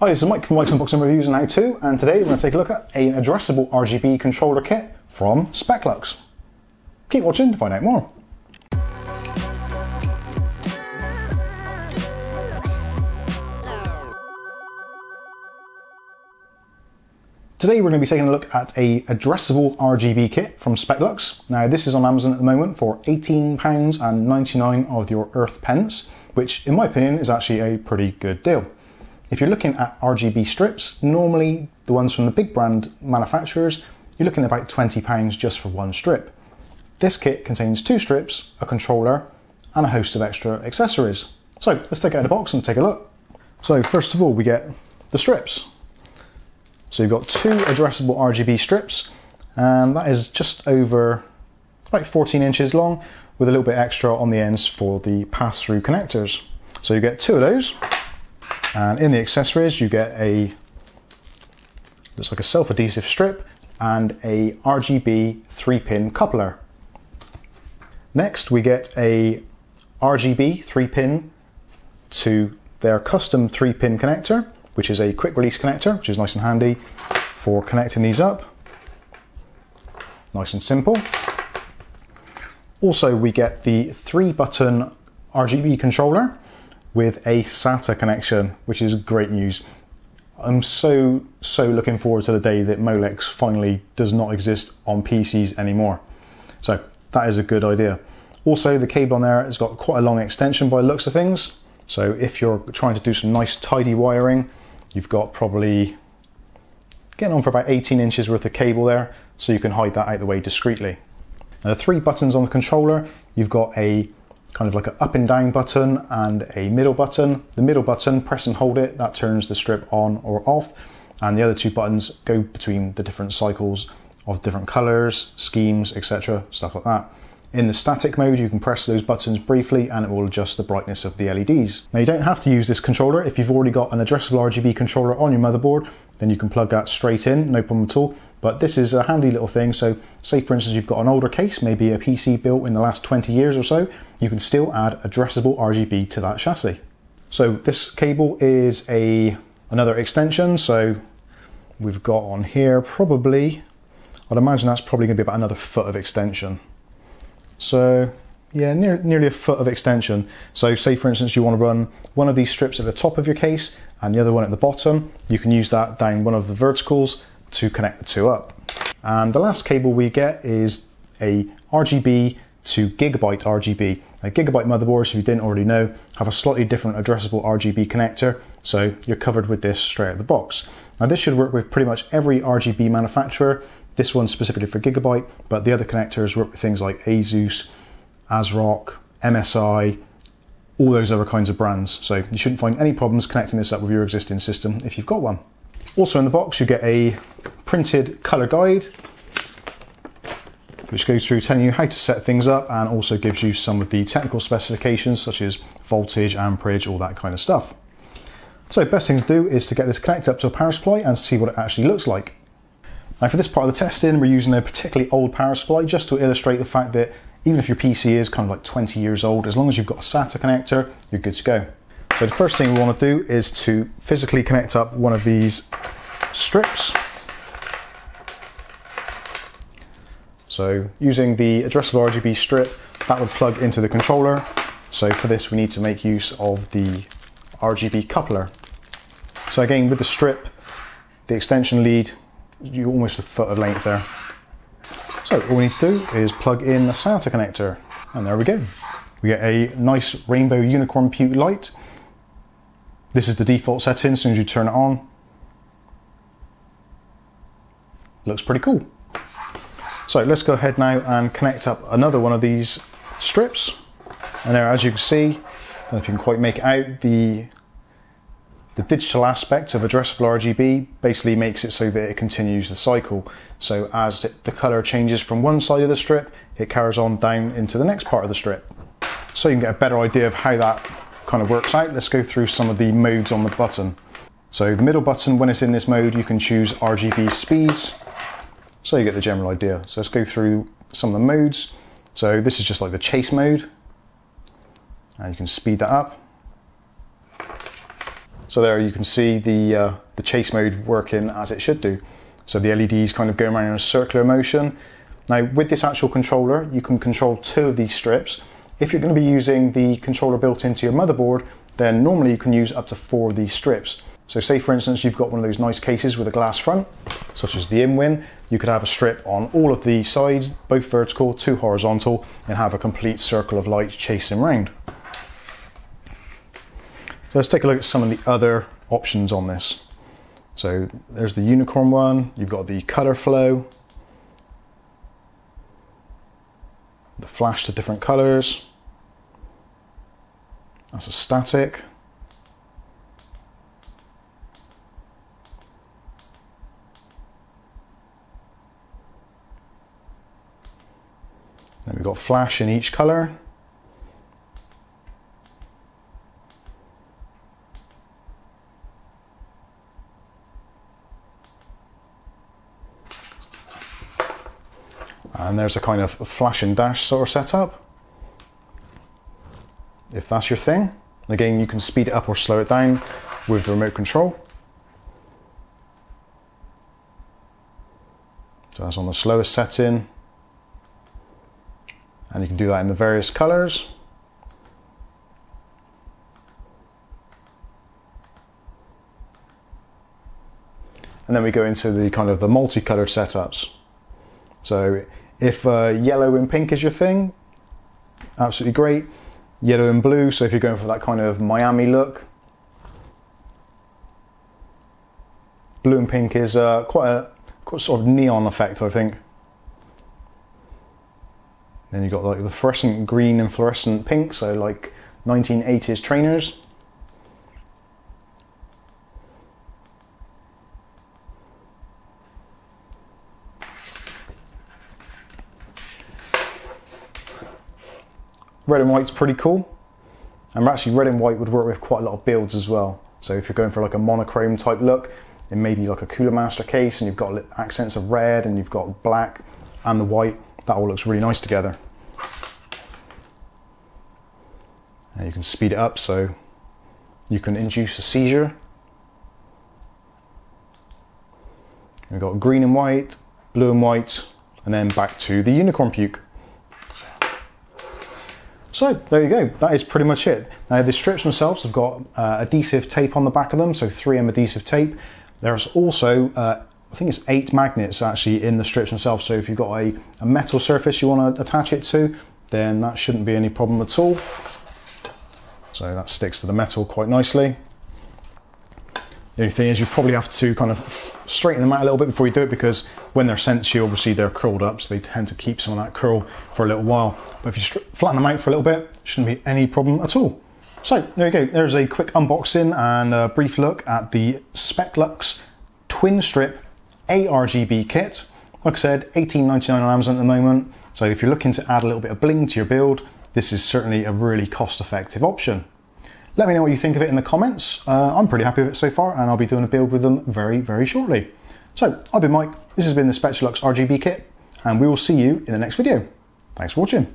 Hi, this is Mike from Mike's Unboxing Reviews and How To, and today we're going to take a look at an addressable RGB controller kit from Speclux. Keep watching to find out more. Today we're going to be taking a look at a addressable RGB kit from Speclux. Now this is on Amazon at the moment for £18.99 of your Earth pence, which in my opinion is actually a pretty good deal. If you're looking at RGB strips, normally the ones from the big brand manufacturers, you're looking at about £20 just for one strip. This kit contains two strips, a controller, and a host of extra accessories. So let's take it out of the box and take a look. So first of all, we get the strips. So you've got two addressable RGB strips, and that is just over about 14 inches long with a little bit extra on the ends for the pass-through connectors. So you get two of those, and in the accessories you get a looks like a self-adhesive strip and a RGB 3-pin coupler. Next we get a RGB 3-pin to their custom 3-pin connector which is a quick release connector, which is nice and handy for connecting these up. Nice and simple. Also, we get the three button RGB controller with a SATA connection, which is great news. I'm so, so looking forward to the day that Molex finally does not exist on PCs anymore. So that is a good idea. Also, the cable on there has got quite a long extension by looks of things. So if you're trying to do some nice tidy wiring, You've got probably getting on for about 18 inches worth of cable there, so you can hide that out the way discreetly. Now the three buttons on the controller, you've got a kind of like an up and down button and a middle button. The middle button, press and hold it, that turns the strip on or off. And the other two buttons go between the different cycles of different colors, schemes, etc., stuff like that. In the static mode, you can press those buttons briefly and it will adjust the brightness of the LEDs. Now you don't have to use this controller. If you've already got an addressable RGB controller on your motherboard, then you can plug that straight in, no problem at all. But this is a handy little thing. So say for instance, you've got an older case, maybe a PC built in the last 20 years or so, you can still add addressable RGB to that chassis. So this cable is a another extension. So we've got on here probably, I'd imagine that's probably gonna be about another foot of extension. So yeah, near, nearly a foot of extension. So say for instance you want to run one of these strips at the top of your case and the other one at the bottom, you can use that down one of the verticals to connect the two up. And the last cable we get is a RGB to Gigabyte RGB. Now, Gigabyte motherboards, if you didn't already know, have a slightly different addressable RGB connector, so you're covered with this straight out of the box. Now this should work with pretty much every RGB manufacturer, this one's specifically for Gigabyte, but the other connectors work with things like Asus, ASRock, MSI, all those other kinds of brands. So you shouldn't find any problems connecting this up with your existing system if you've got one. Also in the box, you get a printed color guide, which goes through telling you how to set things up and also gives you some of the technical specifications such as voltage, amperage, all that kind of stuff. So best thing to do is to get this connected up to a power supply and see what it actually looks like. Now for this part of the testing, we're using a particularly old power supply just to illustrate the fact that even if your PC is kind of like 20 years old, as long as you've got a SATA connector, you're good to go. So the first thing we want to do is to physically connect up one of these strips. So using the addressable RGB strip, that would plug into the controller. So for this, we need to make use of the RGB coupler. So again, with the strip, the extension lead you almost a foot of length there. So all we need to do is plug in the SATA connector and there we go. We get a nice rainbow unicorn puke light. This is the default setting as soon as you turn it on. Looks pretty cool. So let's go ahead now and connect up another one of these strips. And there, as you can see, I don't know if you can quite make out, the the digital aspect of addressable RGB basically makes it so that it continues the cycle. So as the color changes from one side of the strip, it carries on down into the next part of the strip. So you can get a better idea of how that kind of works out. Let's go through some of the modes on the button. So the middle button, when it's in this mode, you can choose RGB speeds. So you get the general idea. So let's go through some of the modes. So this is just like the chase mode. And you can speed that up. So there you can see the, uh, the chase mode working as it should do. So the LEDs kind of go around in a circular motion. Now with this actual controller, you can control two of these strips. If you're going to be using the controller built into your motherboard, then normally you can use up to four of these strips. So say for instance you've got one of those nice cases with a glass front, such as the InWin, you could have a strip on all of the sides, both vertical, two horizontal, and have a complete circle of light chasing round. So let's take a look at some of the other options on this. So there's the unicorn one, you've got the color flow, the flash to different colors, that's a static. Then we've got flash in each color. And there's a kind of flash and dash sort of setup. If that's your thing. Again, you can speed it up or slow it down with the remote control. So that's on the slowest setting. And you can do that in the various colors. And then we go into the kind of the multicolored setups. So if uh, yellow and pink is your thing, absolutely great. Yellow and blue, so if you're going for that kind of Miami look. Blue and pink is uh, quite a quite sort of neon effect, I think. Then you've got like the fluorescent green and fluorescent pink, so like 1980s trainers. Red and white's pretty cool. And actually red and white would work with quite a lot of builds as well. So if you're going for like a monochrome type look, it may be like a Cooler Master case and you've got accents of red and you've got black and the white. That all looks really nice together. And you can speed it up so you can induce a seizure. We've got green and white, blue and white, and then back to the unicorn puke. So there you go, that is pretty much it. Now the strips themselves have got uh, adhesive tape on the back of them, so 3M adhesive tape. There's also, uh, I think it's eight magnets actually in the strips themselves, so if you've got a, a metal surface you want to attach it to, then that shouldn't be any problem at all. So that sticks to the metal quite nicely. The only thing is you probably have to kind of straighten them out a little bit before you do it because when they're sent to you, obviously they're curled up, so they tend to keep some of that curl for a little while. But if you flatten them out for a little bit, shouldn't be any problem at all. So there you go, there's a quick unboxing and a brief look at the Speclux Twin Strip ARGB kit. Like I said, $18.99 on Amazon at the moment. So if you're looking to add a little bit of bling to your build, this is certainly a really cost effective option. Let me know what you think of it in the comments. Uh, I'm pretty happy with it so far and I'll be doing a build with them very, very shortly. So I've been Mike, this has been the Spectralux RGB kit and we will see you in the next video. Thanks for watching.